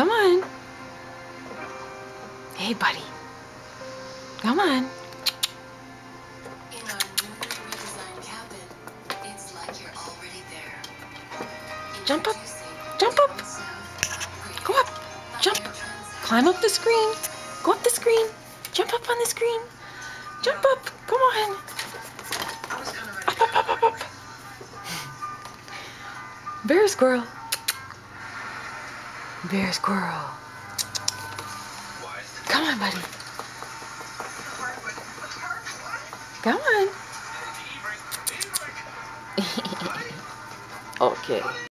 Come on. Hey, buddy. Come on. Jump up. Jump up. Go up. Jump. Climb up the screen. Go up the screen. Jump up on the screen. Jump up. Come on. Up, up, up, up, up. Bear squirrel. Bear squirrel. Come on, buddy. Come on. okay.